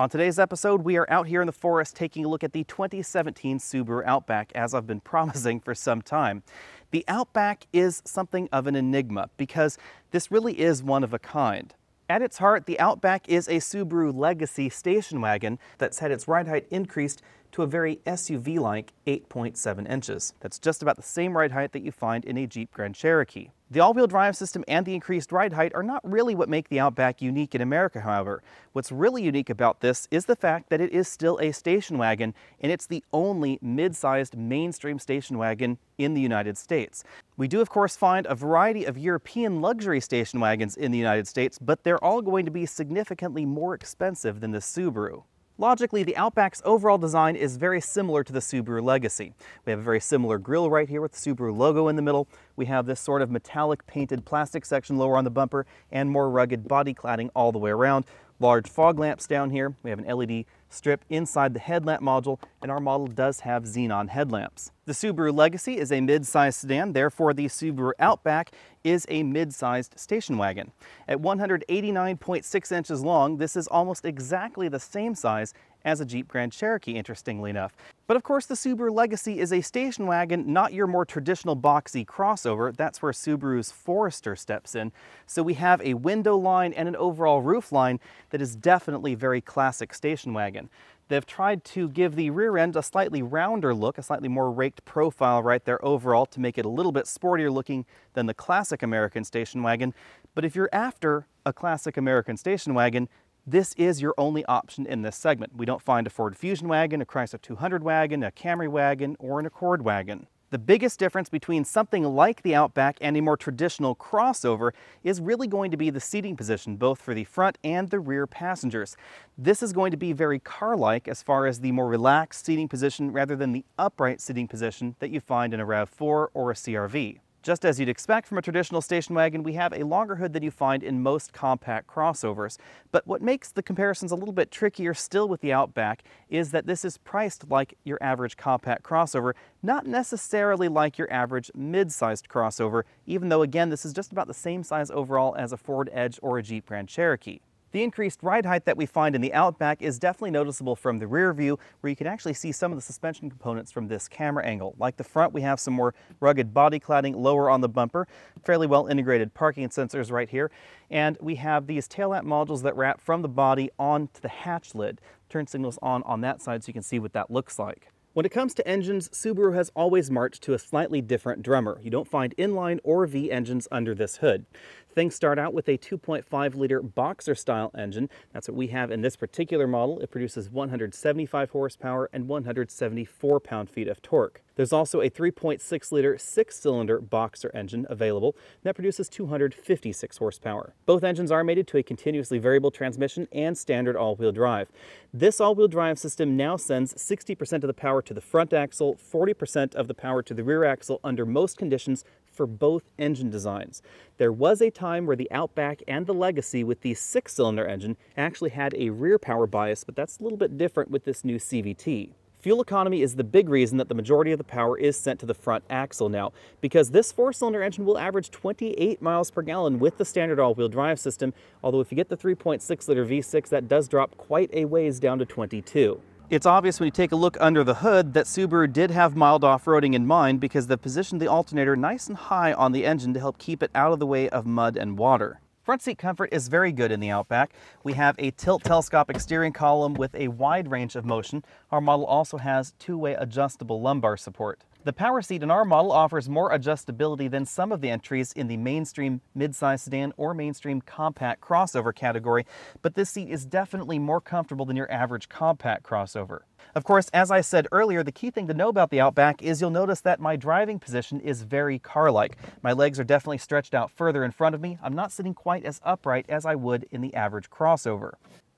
On today's episode, we are out here in the forest taking a look at the 2017 Subaru Outback, as I've been promising for some time. The Outback is something of an enigma because this really is one of a kind. At its heart, the Outback is a Subaru Legacy station wagon that's had its ride height increased to a very SUV-like 8.7 inches. That's just about the same ride height that you find in a Jeep Grand Cherokee. The all-wheel drive system and the increased ride height are not really what make the Outback unique in America, however. What's really unique about this is the fact that it is still a station wagon, and it's the only mid-sized mainstream station wagon in the United States. We do, of course, find a variety of European luxury station wagons in the United States, but they're all going to be significantly more expensive than the Subaru. Logically, the Outback's overall design is very similar to the Subaru Legacy. We have a very similar grille right here with the Subaru logo in the middle. We have this sort of metallic painted plastic section lower on the bumper and more rugged body cladding all the way around. Large fog lamps down here. We have an LED strip inside the headlamp module, and our model does have xenon headlamps. The Subaru Legacy is a mid-sized sedan, therefore the Subaru Outback is a mid-sized station wagon. At 189.6 inches long, this is almost exactly the same size as a Jeep Grand Cherokee, interestingly enough. But of course, the Subaru Legacy is a station wagon, not your more traditional boxy crossover. That's where Subaru's Forester steps in. So we have a window line and an overall roof line that is definitely very classic station wagon. They've tried to give the rear end a slightly rounder look, a slightly more raked profile right there overall to make it a little bit sportier looking than the classic American station wagon. But if you're after a classic American station wagon, this is your only option in this segment. We don't find a Ford Fusion wagon, a Chrysler 200 wagon, a Camry wagon, or an Accord wagon. The biggest difference between something like the Outback and a more traditional crossover is really going to be the seating position, both for the front and the rear passengers. This is going to be very car-like as far as the more relaxed seating position rather than the upright seating position that you find in a RAV4 or a CRV. Just as you'd expect from a traditional station wagon, we have a longer hood than you find in most compact crossovers. But what makes the comparisons a little bit trickier still with the Outback is that this is priced like your average compact crossover, not necessarily like your average mid-sized crossover, even though again, this is just about the same size overall as a Ford Edge or a Jeep Grand Cherokee. The increased ride height that we find in the Outback is definitely noticeable from the rear view, where you can actually see some of the suspension components from this camera angle. Like the front, we have some more rugged body cladding lower on the bumper, fairly well integrated parking sensors right here, and we have these tail lamp modules that wrap from the body onto the hatch lid. Turn signals on on that side so you can see what that looks like. When it comes to engines, Subaru has always marched to a slightly different drummer. You don't find inline or V engines under this hood. Things start out with a 2.5 liter boxer style engine. That's what we have in this particular model. It produces 175 horsepower and 174 pound-feet of torque. There's also a 3.6 liter six cylinder boxer engine available that produces 256 horsepower. Both engines are mated to a continuously variable transmission and standard all-wheel drive. This all-wheel drive system now sends 60% of the power to the front axle, 40% of the power to the rear axle under most conditions for both engine designs. There was a time where the Outback and the Legacy with the six-cylinder engine actually had a rear power bias, but that's a little bit different with this new CVT. Fuel economy is the big reason that the majority of the power is sent to the front axle now, because this four-cylinder engine will average 28 miles per gallon with the standard all-wheel drive system, although if you get the 3.6-liter V6, that does drop quite a ways down to 22. It's obvious when you take a look under the hood that Subaru did have mild off-roading in mind because they positioned the alternator nice and high on the engine to help keep it out of the way of mud and water. Front seat comfort is very good in the Outback. We have a tilt telescopic steering column with a wide range of motion. Our model also has two-way adjustable lumbar support. The power seat in our model offers more adjustability than some of the entries in the mainstream midsize sedan or mainstream compact crossover category, but this seat is definitely more comfortable than your average compact crossover. Of course, as I said earlier, the key thing to know about the Outback is you'll notice that my driving position is very car-like. My legs are definitely stretched out further in front of me. I'm not sitting quite as upright as I would in the average crossover.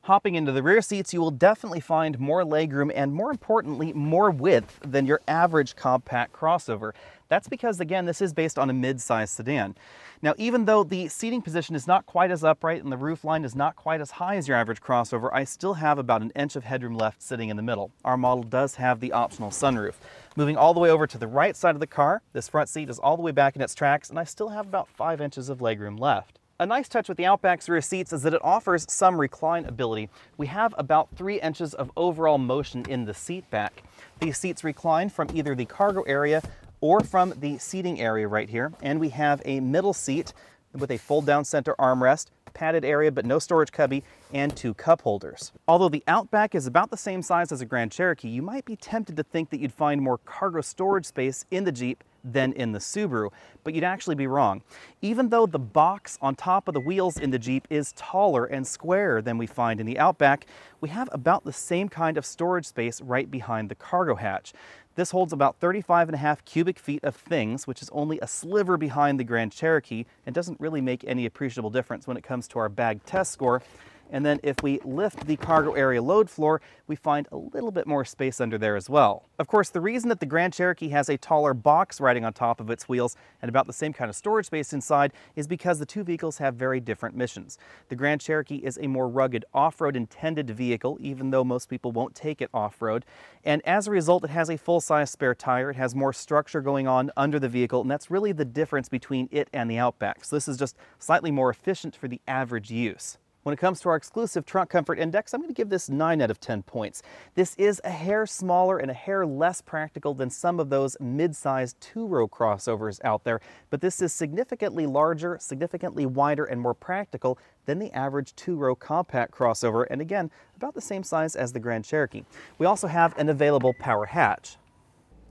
Hopping into the rear seats, you will definitely find more legroom and more importantly, more width than your average compact crossover. That's because, again, this is based on a mid-size sedan. Now, even though the seating position is not quite as upright and the roof line is not quite as high as your average crossover, I still have about an inch of headroom left sitting in the middle. Our model does have the optional sunroof. Moving all the way over to the right side of the car, this front seat is all the way back in its tracks, and I still have about five inches of legroom left. A nice touch with the Outback's rear seats is that it offers some recline ability. We have about three inches of overall motion in the seat back. These seats recline from either the cargo area or from the seating area right here. And we have a middle seat with a fold down center armrest, padded area but no storage cubby, and two cup holders. Although the Outback is about the same size as a Grand Cherokee, you might be tempted to think that you'd find more cargo storage space in the Jeep than in the Subaru, but you'd actually be wrong. Even though the box on top of the wheels in the Jeep is taller and squarer than we find in the Outback, we have about the same kind of storage space right behind the cargo hatch. This holds about 35 and a half cubic feet of things, which is only a sliver behind the Grand Cherokee and doesn't really make any appreciable difference when it comes to our bag test score. And then if we lift the cargo area load floor, we find a little bit more space under there as well. Of course, the reason that the Grand Cherokee has a taller box riding on top of its wheels and about the same kind of storage space inside is because the two vehicles have very different missions. The Grand Cherokee is a more rugged off-road intended vehicle, even though most people won't take it off-road. And as a result, it has a full-size spare tire. It has more structure going on under the vehicle, and that's really the difference between it and the Outback. So this is just slightly more efficient for the average use. When it comes to our exclusive trunk comfort index, I'm going to give this 9 out of 10 points. This is a hair smaller and a hair less practical than some of those mid-sized two-row crossovers out there, but this is significantly larger, significantly wider, and more practical than the average two-row compact crossover, and again, about the same size as the Grand Cherokee. We also have an available power hatch.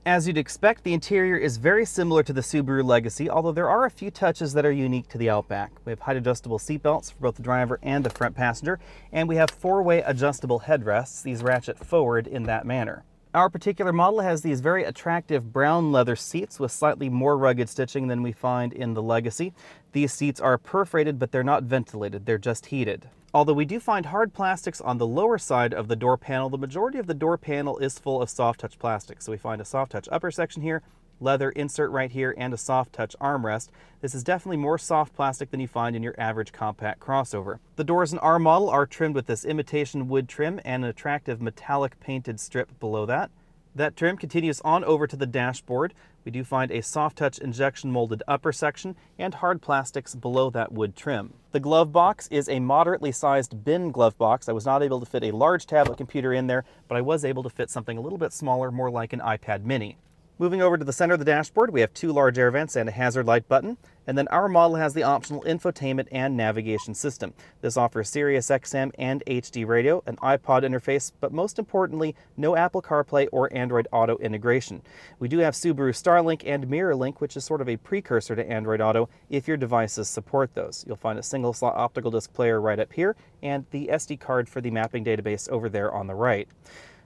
As you'd expect, the interior is very similar to the Subaru Legacy, although there are a few touches that are unique to the Outback. We have height adjustable seatbelts for both the driver and the front passenger, and we have four-way adjustable headrests. These ratchet forward in that manner. Our particular model has these very attractive brown leather seats with slightly more rugged stitching than we find in the Legacy. These seats are perforated, but they're not ventilated, they're just heated. Although we do find hard plastics on the lower side of the door panel, the majority of the door panel is full of soft touch plastic. So we find a soft touch upper section here, leather insert right here, and a soft touch armrest. This is definitely more soft plastic than you find in your average compact crossover. The doors in our model are trimmed with this imitation wood trim and an attractive metallic painted strip below that. That trim continues on over to the dashboard. We do find a soft touch injection molded upper section and hard plastics below that wood trim. The glove box is a moderately sized bin glove box. I was not able to fit a large tablet computer in there, but I was able to fit something a little bit smaller, more like an iPad mini. Moving over to the center of the dashboard, we have two large air vents and a hazard light button. And then our model has the optional infotainment and navigation system. This offers Sirius XM and HD radio, an iPod interface, but most importantly, no Apple CarPlay or Android Auto integration. We do have Subaru Starlink and MirrorLink, which is sort of a precursor to Android Auto if your devices support those. You'll find a single slot optical disc player right up here and the SD card for the mapping database over there on the right.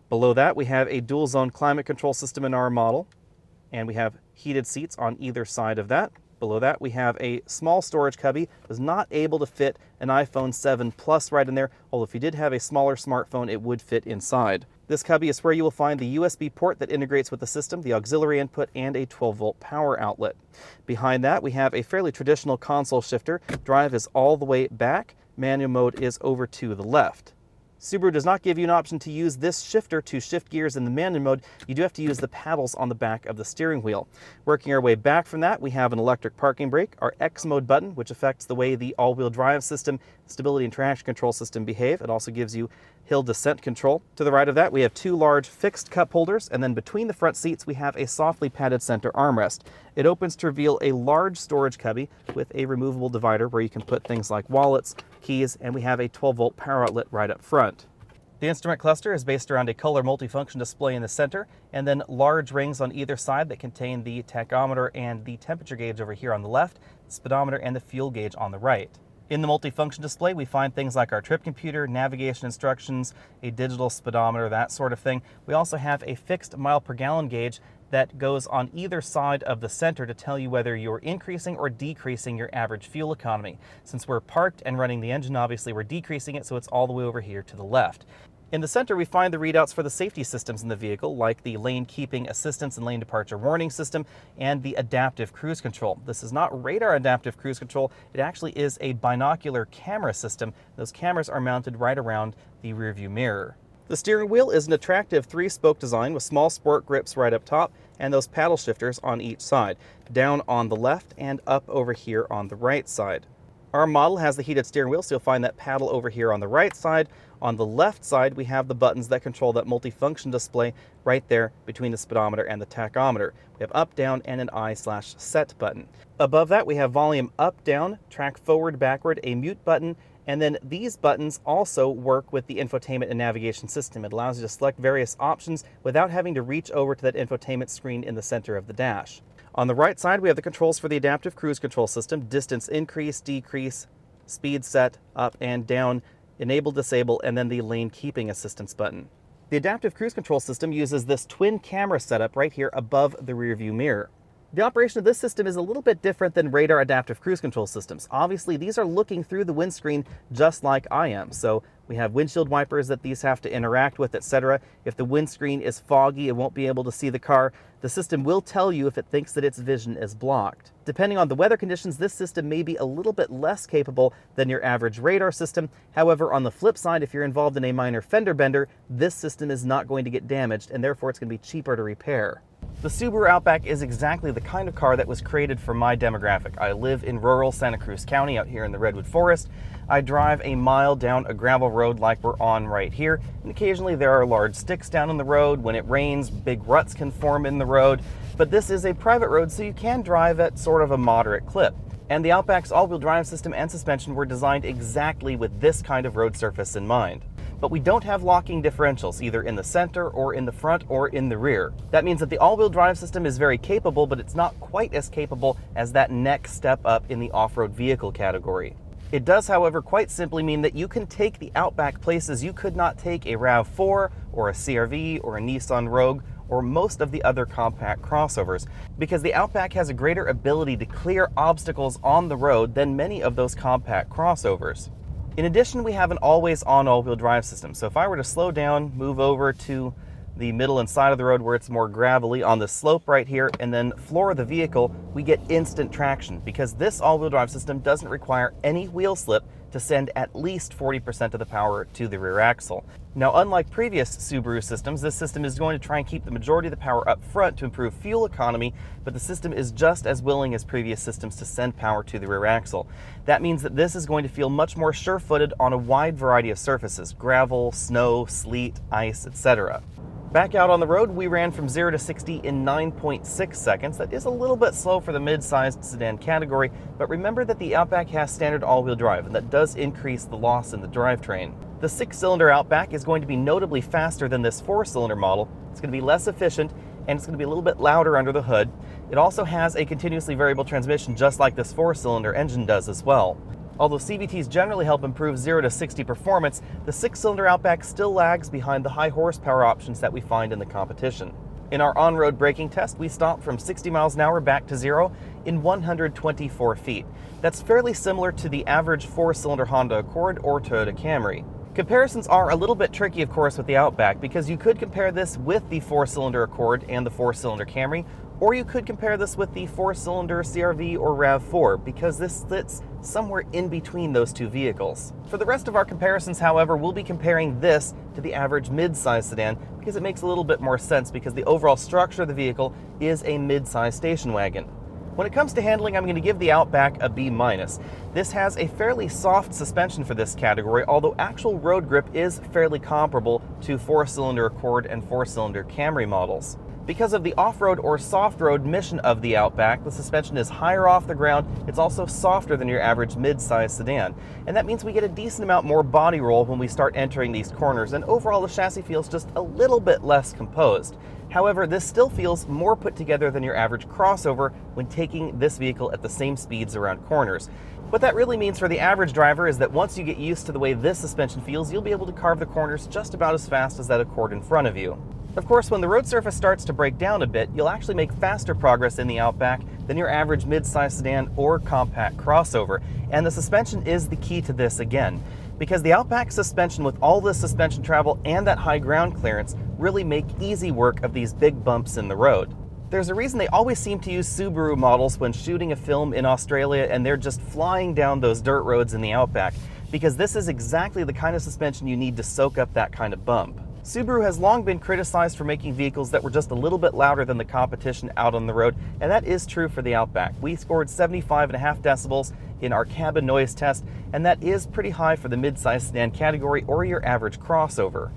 Below that, we have a dual zone climate control system in our model and we have heated seats on either side of that. Below that, we have a small storage cubby. Was not able to fit an iPhone 7 Plus right in there, although if you did have a smaller smartphone, it would fit inside. This cubby is where you will find the USB port that integrates with the system, the auxiliary input, and a 12 volt power outlet. Behind that, we have a fairly traditional console shifter. Drive is all the way back. Manual mode is over to the left. Subaru does not give you an option to use this shifter to shift gears in the manual mode. You do have to use the paddles on the back of the steering wheel. Working our way back from that, we have an electric parking brake, our X mode button, which affects the way the all-wheel drive system, stability and traction control system behave. It also gives you hill descent control. To the right of that, we have two large fixed cup holders, and then between the front seats, we have a softly padded center armrest. It opens to reveal a large storage cubby with a removable divider where you can put things like wallets, keys, and we have a 12 volt power outlet right up front. The instrument cluster is based around a color multifunction display in the center, and then large rings on either side that contain the tachometer and the temperature gauge over here on the left, the speedometer, and the fuel gauge on the right. In the multifunction display, we find things like our trip computer, navigation instructions, a digital speedometer, that sort of thing. We also have a fixed mile per gallon gauge that goes on either side of the center to tell you whether you're increasing or decreasing your average fuel economy. Since we're parked and running the engine, obviously we're decreasing it, so it's all the way over here to the left. In the center, we find the readouts for the safety systems in the vehicle, like the lane keeping assistance and lane departure warning system and the adaptive cruise control. This is not radar adaptive cruise control, it actually is a binocular camera system. Those cameras are mounted right around the rearview mirror. The steering wheel is an attractive three-spoke design with small sport grips right up top and those paddle shifters on each side, down on the left and up over here on the right side. Our model has the heated steering wheel, so you'll find that paddle over here on the right side. On the left side, we have the buttons that control that multifunction display right there between the speedometer and the tachometer. We have up, down, and an I slash set button. Above that, we have volume up, down, track forward, backward, a mute button, and then these buttons also work with the infotainment and navigation system. It allows you to select various options without having to reach over to that infotainment screen in the center of the dash. On the right side, we have the controls for the adaptive cruise control system, distance increase, decrease, speed set, up and down, enable, disable, and then the lane keeping assistance button. The adaptive cruise control system uses this twin camera setup right here above the rear view mirror. The operation of this system is a little bit different than radar adaptive cruise control systems. Obviously, these are looking through the windscreen just like I am. So we have windshield wipers that these have to interact with, etc. If the windscreen is foggy, it won't be able to see the car. The system will tell you if it thinks that its vision is blocked. Depending on the weather conditions, this system may be a little bit less capable than your average radar system. However, on the flip side, if you're involved in a minor fender bender, this system is not going to get damaged and therefore it's going to be cheaper to repair. The Subaru Outback is exactly the kind of car that was created for my demographic. I live in rural Santa Cruz County out here in the Redwood Forest. I drive a mile down a gravel road like we're on right here, and occasionally there are large sticks down in the road. When it rains, big ruts can form in the road, but this is a private road, so you can drive at sort of a moderate clip. And the Outback's all-wheel drive system and suspension were designed exactly with this kind of road surface in mind but we don't have locking differentials either in the center or in the front or in the rear. That means that the all-wheel drive system is very capable, but it's not quite as capable as that next step up in the off-road vehicle category. It does, however, quite simply mean that you can take the Outback places you could not take a RAV4 or a CRV or a Nissan Rogue or most of the other compact crossovers because the Outback has a greater ability to clear obstacles on the road than many of those compact crossovers. In addition, we have an always on all wheel drive system. So if I were to slow down, move over to the middle and side of the road where it's more gravelly on the slope right here and then floor the vehicle, we get instant traction because this all-wheel drive system doesn't require any wheel slip to send at least 40% of the power to the rear axle. Now, unlike previous Subaru systems, this system is going to try and keep the majority of the power up front to improve fuel economy, but the system is just as willing as previous systems to send power to the rear axle. That means that this is going to feel much more sure-footed on a wide variety of surfaces, gravel, snow, sleet, ice, etc. Back out on the road, we ran from 0 to 60 in 9.6 seconds. That is a little bit slow for the mid-sized sedan category, but remember that the Outback has standard all-wheel drive, and that does increase the loss in the drivetrain. The six-cylinder Outback is going to be notably faster than this four-cylinder model. It's going to be less efficient, and it's going to be a little bit louder under the hood. It also has a continuously variable transmission just like this four-cylinder engine does as well. Although CVTs generally help improve 0 to 60 performance, the six-cylinder Outback still lags behind the high horsepower options that we find in the competition. In our on-road braking test, we stopped from 60 miles an hour back to zero in 124 feet. That's fairly similar to the average four-cylinder Honda Accord or Toyota Camry. Comparisons are a little bit tricky, of course, with the Outback because you could compare this with the four-cylinder Accord and the four-cylinder Camry, or you could compare this with the four-cylinder CRV or RAV4 because this sits somewhere in between those two vehicles. For the rest of our comparisons, however, we'll be comparing this to the average mid-size sedan because it makes a little bit more sense because the overall structure of the vehicle is a mid-size station wagon. When it comes to handling, I'm going to give the Outback a B-. minus. This has a fairly soft suspension for this category, although actual road grip is fairly comparable to four-cylinder Accord and four-cylinder Camry models. Because of the off-road or soft-road mission of the Outback, the suspension is higher off the ground, it's also softer than your average mid-size sedan. And that means we get a decent amount more body roll when we start entering these corners, and overall the chassis feels just a little bit less composed. However, this still feels more put together than your average crossover when taking this vehicle at the same speeds around corners. What that really means for the average driver is that once you get used to the way this suspension feels, you'll be able to carve the corners just about as fast as that Accord in front of you. Of course, when the road surface starts to break down a bit, you'll actually make faster progress in the Outback than your average mid-size sedan or compact crossover. And the suspension is the key to this again, because the Outback suspension with all this suspension travel and that high ground clearance really make easy work of these big bumps in the road. There's a reason they always seem to use Subaru models when shooting a film in Australia and they're just flying down those dirt roads in the Outback, because this is exactly the kind of suspension you need to soak up that kind of bump. Subaru has long been criticized for making vehicles that were just a little bit louder than the competition out on the road, and that is true for the Outback. We scored 75.5 decibels in our cabin noise test, and that is pretty high for the midsize sedan category or your average crossover.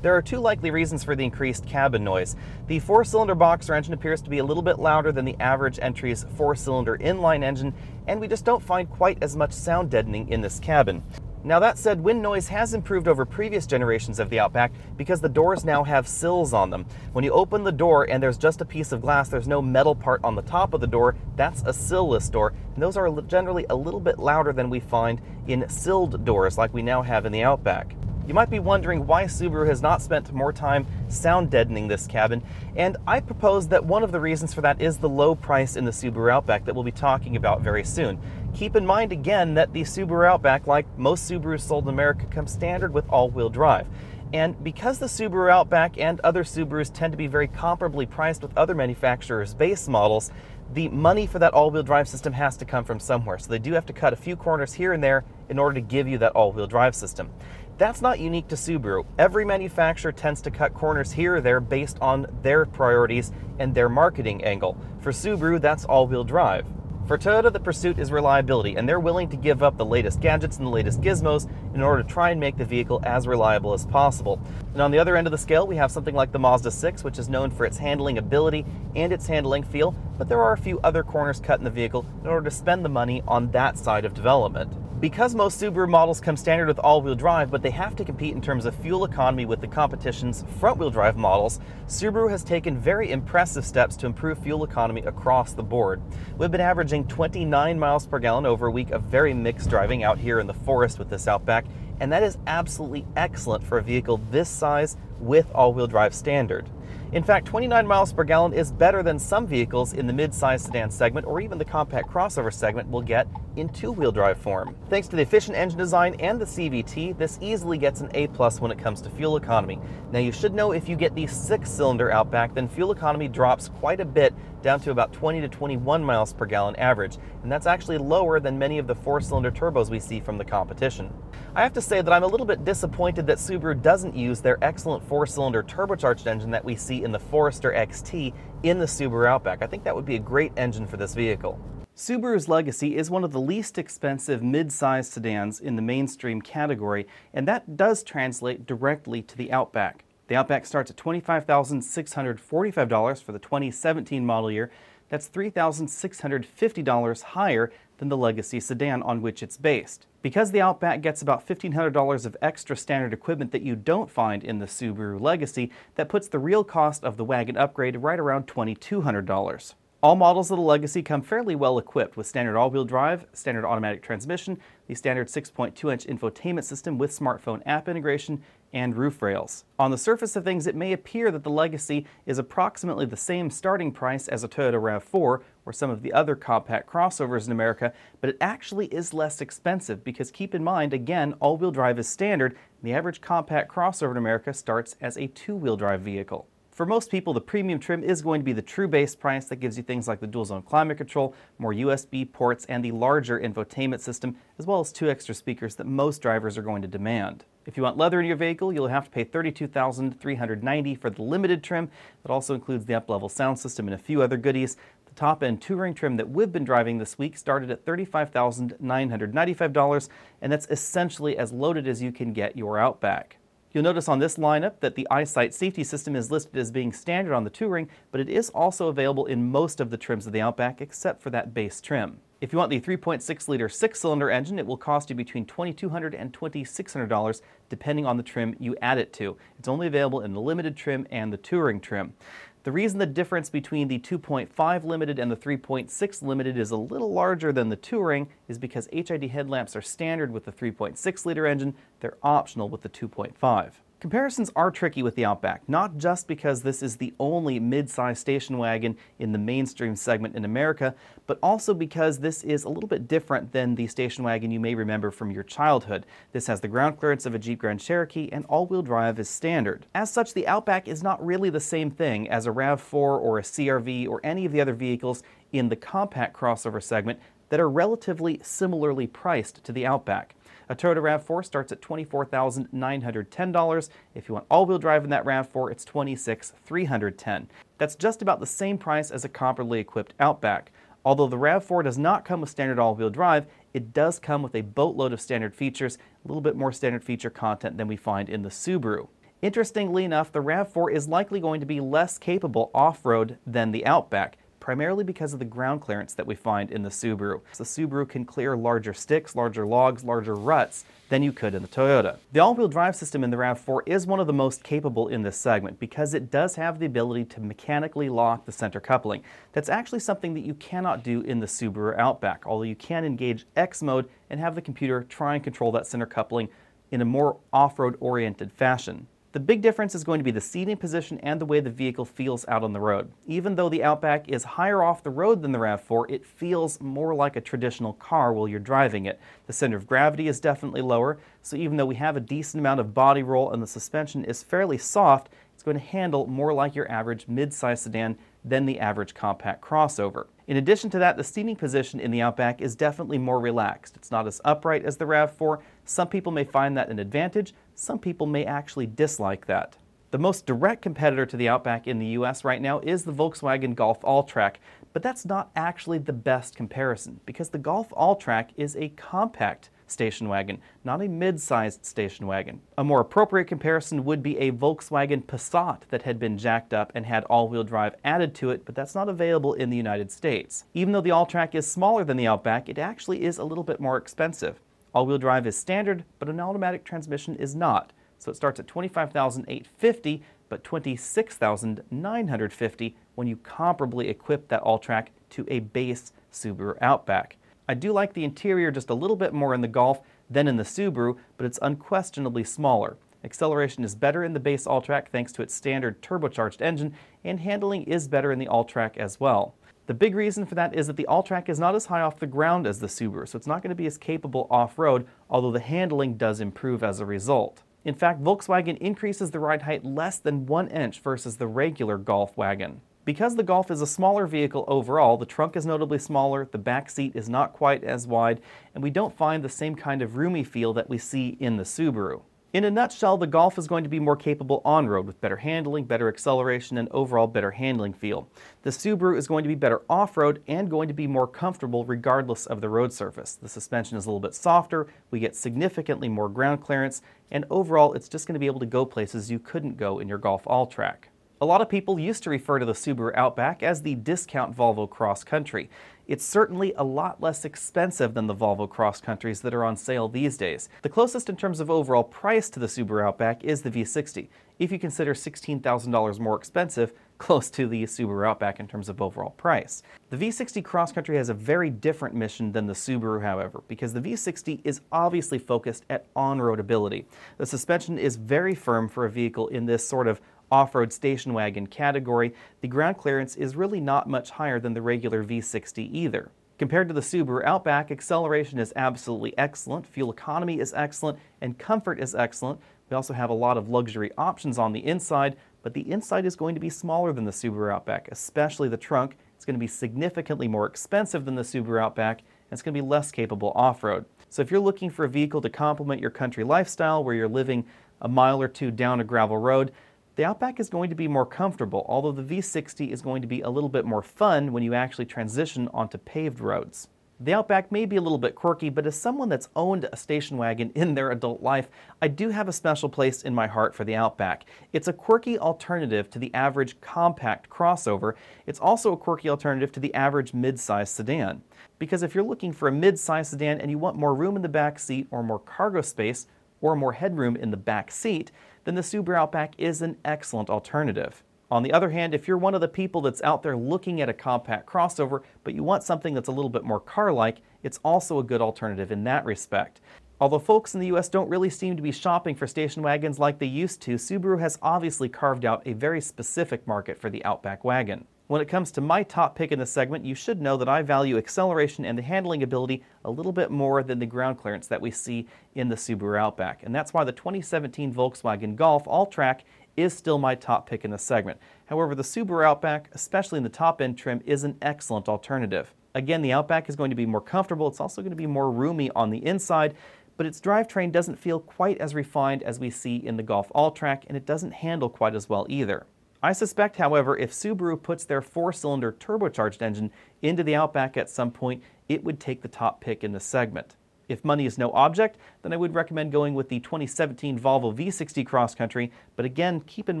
There are two likely reasons for the increased cabin noise. The four-cylinder boxer engine appears to be a little bit louder than the average entry's four-cylinder inline engine, and we just don't find quite as much sound deadening in this cabin. Now that said, wind noise has improved over previous generations of the Outback because the doors now have sills on them. When you open the door and there's just a piece of glass, there's no metal part on the top of the door, that's a sill-less door, and those are generally a little bit louder than we find in silled doors like we now have in the Outback. You might be wondering why Subaru has not spent more time sound deadening this cabin, and I propose that one of the reasons for that is the low price in the Subaru Outback that we'll be talking about very soon. Keep in mind again that the Subaru Outback, like most Subarus sold in America, comes standard with all-wheel drive. And because the Subaru Outback and other Subarus tend to be very comparably priced with other manufacturers' base models, the money for that all-wheel drive system has to come from somewhere. So they do have to cut a few corners here and there in order to give you that all-wheel drive system. That's not unique to Subaru. Every manufacturer tends to cut corners here or there based on their priorities and their marketing angle. For Subaru, that's all-wheel drive. For Toyota, the pursuit is reliability, and they're willing to give up the latest gadgets and the latest gizmos in order to try and make the vehicle as reliable as possible. And on the other end of the scale, we have something like the Mazda 6, which is known for its handling ability and its handling feel, but there are a few other corners cut in the vehicle in order to spend the money on that side of development. Because most Subaru models come standard with all-wheel drive, but they have to compete in terms of fuel economy with the competition's front-wheel drive models, Subaru has taken very impressive steps to improve fuel economy across the board. We've been averaging 29 miles per gallon over a week of very mixed driving out here in the forest with this Outback, and that is absolutely excellent for a vehicle this size with all-wheel drive standard. In fact, 29 miles per gallon is better than some vehicles in the mid-size sedan segment or even the compact crossover segment will get in two-wheel drive form. Thanks to the efficient engine design and the CVT, this easily gets an A plus when it comes to fuel economy. Now you should know if you get the six-cylinder Outback, then fuel economy drops quite a bit down to about 20 to 21 miles per gallon average, and that's actually lower than many of the four-cylinder turbos we see from the competition. I have to say that I'm a little bit disappointed that Subaru doesn't use their excellent four-cylinder turbocharged engine that we see in the Forester XT in the Subaru Outback. I think that would be a great engine for this vehicle. Subaru's Legacy is one of the least expensive mid-size sedans in the mainstream category, and that does translate directly to the Outback. The Outback starts at $25,645 for the 2017 model year. That's $3,650 higher than the Legacy sedan on which it's based. Because the Outback gets about $1,500 of extra standard equipment that you don't find in the Subaru Legacy, that puts the real cost of the wagon upgrade right around $2,200. All models of the Legacy come fairly well equipped with standard all-wheel drive, standard automatic transmission, the standard 6.2-inch infotainment system with smartphone app integration, and roof rails. On the surface of things, it may appear that the Legacy is approximately the same starting price as a Toyota RAV4 or some of the other compact crossovers in America, but it actually is less expensive because keep in mind, again, all-wheel drive is standard, and the average compact crossover in America starts as a two-wheel drive vehicle. For most people, the premium trim is going to be the true base price that gives you things like the dual zone climate control, more USB ports, and the larger infotainment system, as well as two extra speakers that most drivers are going to demand. If you want leather in your vehicle, you'll have to pay 32,390 for the limited trim. That also includes the up-level sound system and a few other goodies. The top-end touring trim that we've been driving this week started at $35,995, and that's essentially as loaded as you can get your Outback. You'll notice on this lineup that the EyeSight safety system is listed as being standard on the Touring, but it is also available in most of the trims of the Outback except for that base trim. If you want the 3.6-liter six-cylinder engine, it will cost you between $2,200 and $2,600 depending on the trim you add it to. It's only available in the limited trim and the Touring trim. The reason the difference between the 2.5 Limited and the 3.6 Limited is a little larger than the Touring is because HID headlamps are standard with the 3.6 liter engine, they're optional with the 2.5. Comparisons are tricky with the Outback, not just because this is the only mid-size station wagon in the mainstream segment in America, but also because this is a little bit different than the station wagon you may remember from your childhood. This has the ground clearance of a Jeep Grand Cherokee and all-wheel drive is standard. As such, the Outback is not really the same thing as a RAV4 or a CRV or any of the other vehicles in the compact crossover segment that are relatively similarly priced to the Outback. A Toyota RAV4 starts at $24,910. If you want all-wheel drive in that RAV4, it's $26,310. That's just about the same price as a comparably equipped Outback. Although the RAV4 does not come with standard all-wheel drive, it does come with a boatload of standard features, a little bit more standard feature content than we find in the Subaru. Interestingly enough, the RAV4 is likely going to be less capable off-road than the Outback, primarily because of the ground clearance that we find in the Subaru. The Subaru can clear larger sticks, larger logs, larger ruts than you could in the Toyota. The all-wheel drive system in the RAV4 is one of the most capable in this segment because it does have the ability to mechanically lock the center coupling. That's actually something that you cannot do in the Subaru Outback, although you can engage X mode and have the computer try and control that center coupling in a more off-road oriented fashion. The big difference is going to be the seating position and the way the vehicle feels out on the road. Even though the Outback is higher off the road than the RAV4, it feels more like a traditional car while you're driving it. The center of gravity is definitely lower, so even though we have a decent amount of body roll and the suspension is fairly soft, it's going to handle more like your average mid-size sedan than the average compact crossover. In addition to that, the seating position in the Outback is definitely more relaxed. It's not as upright as the RAV4. Some people may find that an advantage, some people may actually dislike that. The most direct competitor to the Outback in the US right now is the Volkswagen Golf Alltrack, but that's not actually the best comparison because the Golf Alltrack is a compact station wagon, not a mid-sized station wagon. A more appropriate comparison would be a Volkswagen Passat that had been jacked up and had all-wheel drive added to it, but that's not available in the United States. Even though the Alltrack is smaller than the Outback, it actually is a little bit more expensive. All-wheel drive is standard, but an automatic transmission is not. So it starts at $25,850, but 26,950 when you comparably equip that Alltrack to a base Subaru Outback. I do like the interior just a little bit more in the Golf than in the Subaru, but it's unquestionably smaller. Acceleration is better in the base Alltrack thanks to its standard turbocharged engine, and handling is better in the Alltrack as well. The big reason for that is that the Alltrack is not as high off the ground as the Subaru, so it's not going to be as capable off-road, although the handling does improve as a result. In fact, Volkswagen increases the ride height less than one inch versus the regular Golf wagon. Because the Golf is a smaller vehicle overall, the trunk is notably smaller, the back seat is not quite as wide, and we don't find the same kind of roomy feel that we see in the Subaru. In a nutshell, the Golf is going to be more capable on-road with better handling, better acceleration, and overall better handling feel. The Subaru is going to be better off-road and going to be more comfortable regardless of the road surface. The suspension is a little bit softer, we get significantly more ground clearance, and overall it's just going to be able to go places you couldn't go in your Golf Alltrack. A lot of people used to refer to the Subaru Outback as the discount Volvo Cross Country. It's certainly a lot less expensive than the Volvo Cross Countries that are on sale these days. The closest in terms of overall price to the Subaru Outback is the V60. If you consider $16,000 more expensive, close to the Subaru Outback in terms of overall price. The V60 Cross Country has a very different mission than the Subaru, however, because the V60 is obviously focused at on-road ability. The suspension is very firm for a vehicle in this sort of off-road station wagon category, the ground clearance is really not much higher than the regular V60 either. Compared to the Subaru Outback, acceleration is absolutely excellent, fuel economy is excellent, and comfort is excellent. We also have a lot of luxury options on the inside, but the inside is going to be smaller than the Subaru Outback, especially the trunk. It's going to be significantly more expensive than the Subaru Outback, and it's going to be less capable off-road. So if you're looking for a vehicle to complement your country lifestyle where you're living a mile or two down a gravel road, the Outback is going to be more comfortable, although the V60 is going to be a little bit more fun when you actually transition onto paved roads. The Outback may be a little bit quirky, but as someone that's owned a station wagon in their adult life, I do have a special place in my heart for the Outback. It's a quirky alternative to the average compact crossover. It's also a quirky alternative to the average mid-size sedan. Because if you're looking for a mid-size sedan and you want more room in the back seat or more cargo space or more headroom in the back seat, then the Subaru Outback is an excellent alternative. On the other hand, if you're one of the people that's out there looking at a compact crossover, but you want something that's a little bit more car-like, it's also a good alternative in that respect. Although folks in the US don't really seem to be shopping for station wagons like they used to, Subaru has obviously carved out a very specific market for the Outback wagon. When it comes to my top pick in this segment, you should know that I value acceleration and the handling ability a little bit more than the ground clearance that we see in the Subaru Outback. And that's why the 2017 Volkswagen Golf Alltrack is still my top pick in this segment. However, the Subaru Outback, especially in the top-end trim, is an excellent alternative. Again, the Outback is going to be more comfortable. It's also going to be more roomy on the inside, but its drivetrain doesn't feel quite as refined as we see in the Golf Alltrack, and it doesn't handle quite as well either. I suspect, however, if Subaru puts their four-cylinder turbocharged engine into the Outback at some point, it would take the top pick in the segment. If money is no object, then I would recommend going with the 2017 Volvo V60 Cross Country, but again, keep in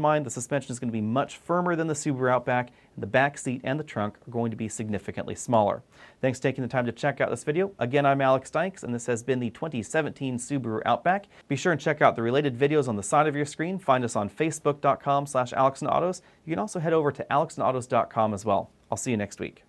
mind the suspension is going to be much firmer than the Subaru Outback, the back seat and the trunk are going to be significantly smaller. Thanks for taking the time to check out this video. Again, I'm Alex Dykes, and this has been the 2017 Subaru Outback. Be sure and check out the related videos on the side of your screen. Find us on facebook.com slash alexonautos. You can also head over to alexonautos.com as well. I'll see you next week.